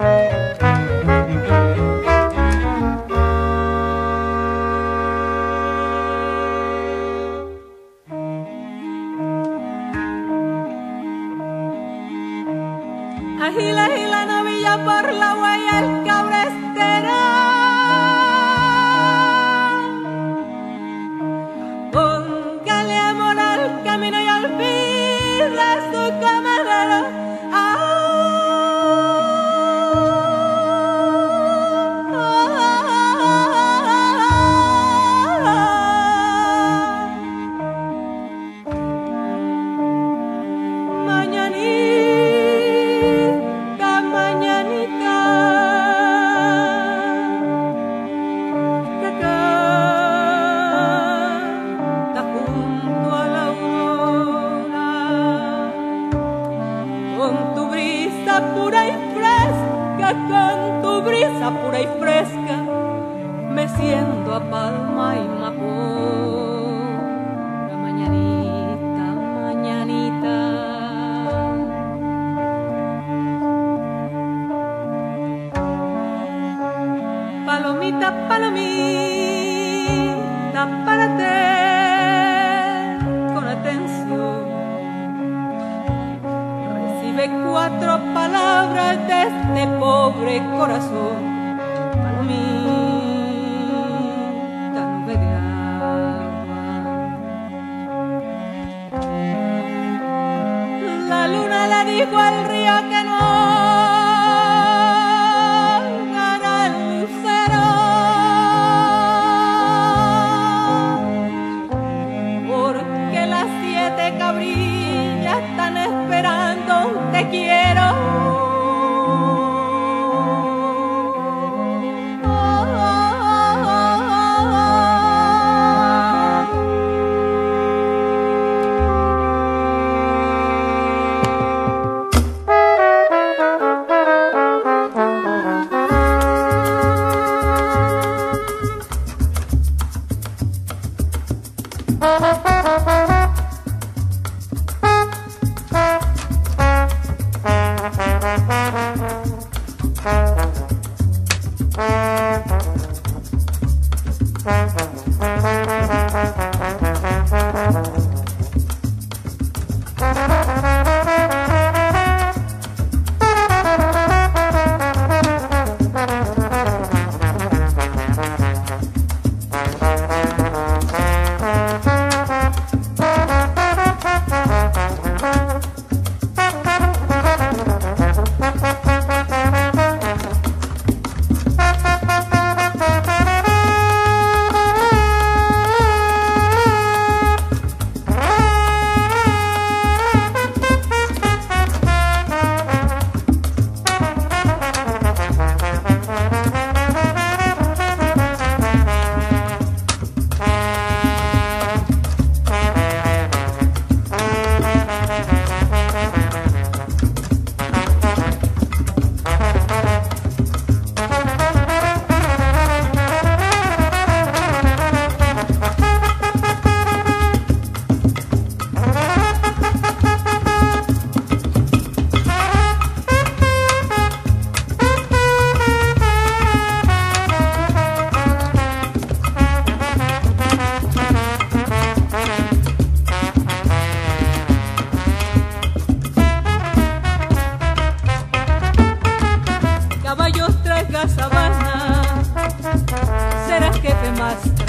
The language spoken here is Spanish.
Agila, agila, novilla por la guayal. con tu brisa pura y fresca, con tu brisa pura y fresca, me siento a palma y mapó. La mañanita, mañanita. palomita, palomita, para párate. decirle cuatro palabras de este pobre corazón. Palomita, nube de agua. La luna le dijo al río que no. must